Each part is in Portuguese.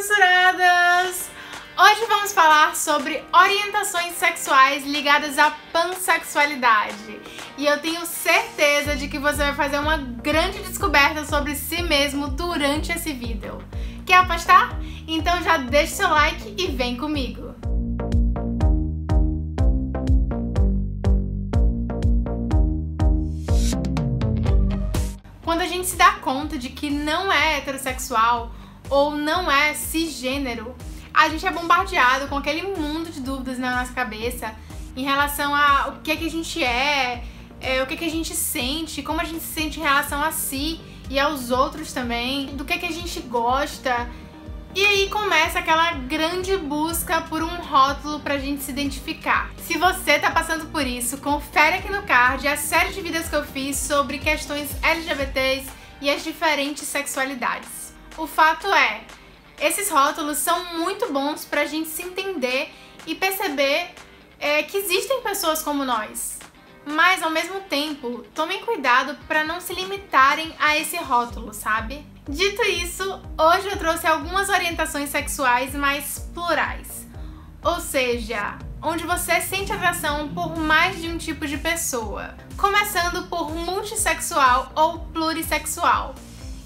censuradas! Hoje vamos falar sobre orientações sexuais ligadas à pansexualidade. E eu tenho certeza de que você vai fazer uma grande descoberta sobre si mesmo durante esse vídeo. Quer apostar? Então já deixa seu like e vem comigo! Quando a gente se dá conta de que não é heterossexual ou não é cisgênero, a gente é bombardeado com aquele mundo de dúvidas na nossa cabeça em relação a o que, é que a gente é, é o que, é que a gente sente, como a gente se sente em relação a si e aos outros também, do que, é que a gente gosta. E aí começa aquela grande busca por um rótulo pra gente se identificar. Se você tá passando por isso, confere aqui no card a série de vídeos que eu fiz sobre questões LGBTs e as diferentes sexualidades. O fato é, esses rótulos são muito bons para a gente se entender e perceber é, que existem pessoas como nós. Mas ao mesmo tempo, tomem cuidado para não se limitarem a esse rótulo, sabe? Dito isso, hoje eu trouxe algumas orientações sexuais mais plurais. Ou seja, onde você sente atração por mais de um tipo de pessoa. Começando por multissexual ou plurissexual,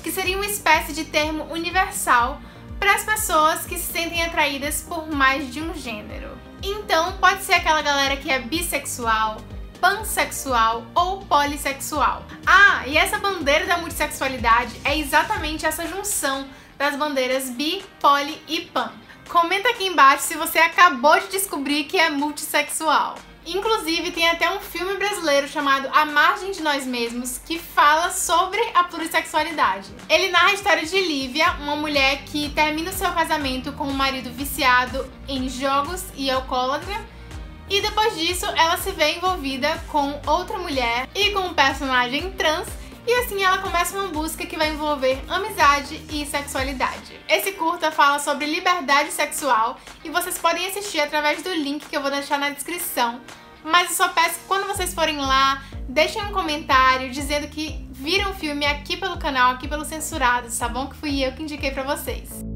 que seria uma espécie de termo universal para as pessoas que se sentem atraídas por mais de um gênero. Então, pode ser aquela galera que é bissexual, pansexual ou polissexual. Ah, e essa bandeira da multissexualidade é exatamente essa junção das bandeiras bi, poli e pan. Comenta aqui embaixo se você acabou de descobrir que é multissexual. Inclusive, tem até um filme brasileiro chamado A Margem de Nós Mesmos que fala sobre a plurissexualidade. Ele narra a história de Lívia, uma mulher que termina o seu casamento com um marido viciado em jogos e alcoólatra. E depois disso, ela se vê envolvida com outra mulher e com um personagem trans e assim ela começa uma busca que vai envolver amizade e sexualidade. Esse curta fala sobre liberdade sexual e vocês podem assistir através do link que eu vou deixar na descrição. Mas eu só peço que quando vocês forem lá, deixem um comentário dizendo que viram o filme aqui pelo canal, aqui pelo Censurados, tá bom? Que fui eu que indiquei pra vocês.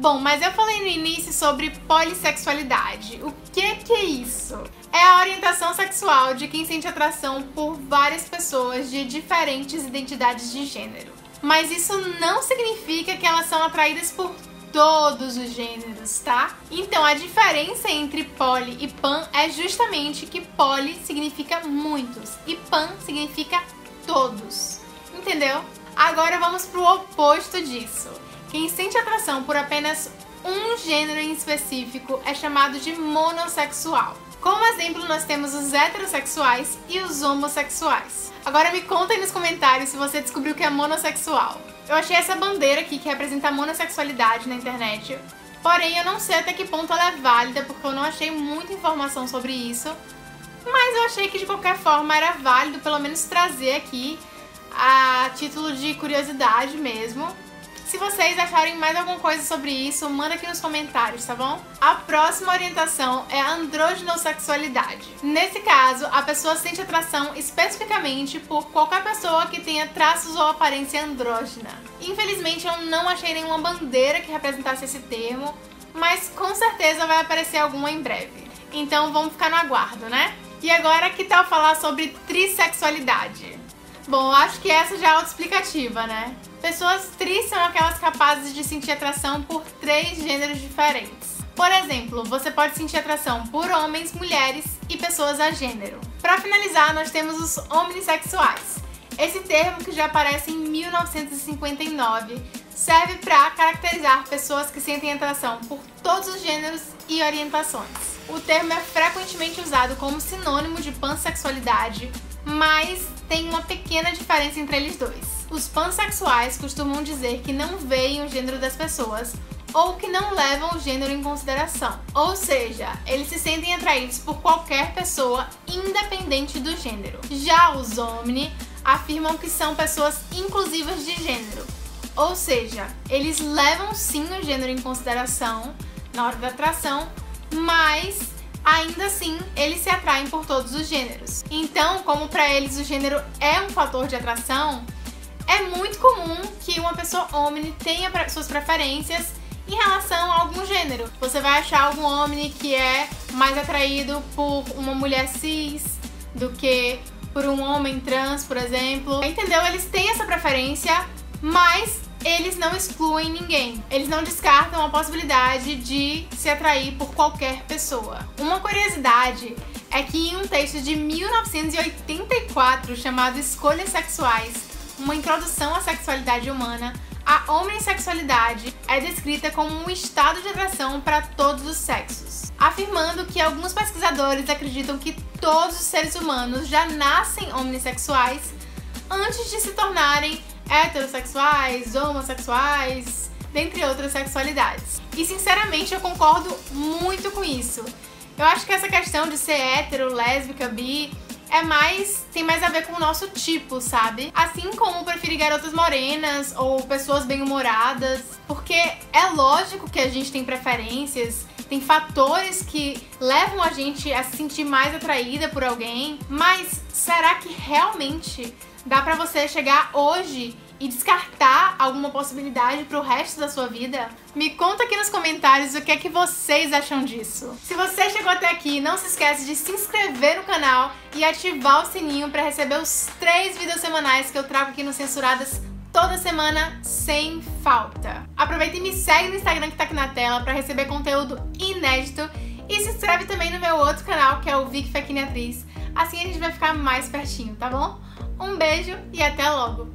Bom, mas eu falei no início sobre polissexualidade. O que, que é isso? É a orientação sexual de quem sente atração por várias pessoas de diferentes identidades de gênero. Mas isso não significa que elas são atraídas por todos os gêneros, tá? Então a diferença entre poli e pan é justamente que poli significa muitos e pan significa todos. Entendeu? Agora vamos pro oposto disso. Quem sente atração por apenas um gênero em específico é chamado de monossexual. Como exemplo, nós temos os heterossexuais e os homossexuais. Agora me conta aí nos comentários se você descobriu que é monossexual. Eu achei essa bandeira aqui que representa a monossexualidade na internet, porém eu não sei até que ponto ela é válida porque eu não achei muita informação sobre isso, mas eu achei que de qualquer forma era válido pelo menos trazer aqui a título de curiosidade mesmo. Se vocês acharem mais alguma coisa sobre isso, manda aqui nos comentários, tá bom? A próxima orientação é a androginosexualidade. Nesse caso, a pessoa sente atração especificamente por qualquer pessoa que tenha traços ou aparência andrógena. Infelizmente, eu não achei nenhuma bandeira que representasse esse termo, mas com certeza vai aparecer alguma em breve. Então vamos ficar no aguardo, né? E agora, que tal falar sobre trissexualidade? Bom, acho que essa já é autoexplicativa, né? Pessoas tris são aquelas capazes de sentir atração por três gêneros diferentes. Por exemplo, você pode sentir atração por homens, mulheres e pessoas a gênero. Para finalizar, nós temos os omnissexuais. Esse termo, que já aparece em 1959, serve para caracterizar pessoas que sentem atração por todos os gêneros e orientações. O termo é frequentemente usado como sinônimo de pansexualidade, mas tem uma pequena diferença entre eles dois. Os pansexuais costumam dizer que não veem o gênero das pessoas ou que não levam o gênero em consideração. Ou seja, eles se sentem atraídos por qualquer pessoa, independente do gênero. Já os omni afirmam que são pessoas inclusivas de gênero. Ou seja, eles levam sim o gênero em consideração na hora da atração, mas ainda assim eles se atraem por todos os gêneros. Então, como para eles o gênero é um fator de atração, é muito comum que uma pessoa homem tenha suas preferências em relação a algum gênero. Você vai achar algum homem que é mais atraído por uma mulher cis do que por um homem trans, por exemplo. Entendeu? Eles têm essa preferência, mas eles não excluem ninguém. Eles não descartam a possibilidade de se atrair por qualquer pessoa. Uma curiosidade é que em um texto de 1984 chamado Escolhas Sexuais, uma introdução à sexualidade humana, a homossexualidade é descrita como um estado de atração para todos os sexos, afirmando que alguns pesquisadores acreditam que todos os seres humanos já nascem homossexuais antes de se tornarem heterossexuais, homossexuais, dentre outras sexualidades. E sinceramente eu concordo muito com isso. Eu acho que essa questão de ser hétero, lésbica, bi é mais. tem mais a ver com o nosso tipo, sabe? Assim como preferir garotas morenas ou pessoas bem-humoradas. Porque é lógico que a gente tem preferências, tem fatores que levam a gente a se sentir mais atraída por alguém, mas será que realmente dá para você chegar hoje e descartar alguma possibilidade para o resto da sua vida? Me conta aqui nos comentários o que é que vocês acham disso. Se você chegou até aqui, não se esquece de se inscrever no canal e ativar o sininho para receber os três vídeos semanais que eu trago aqui no Censuradas toda semana sem falta. Aproveita e me segue no Instagram que tá aqui na tela para receber conteúdo inédito e se inscreve também no meu outro canal que é o Vic Fequine Atriz. Assim a gente vai ficar mais pertinho, tá bom? Um beijo e até logo!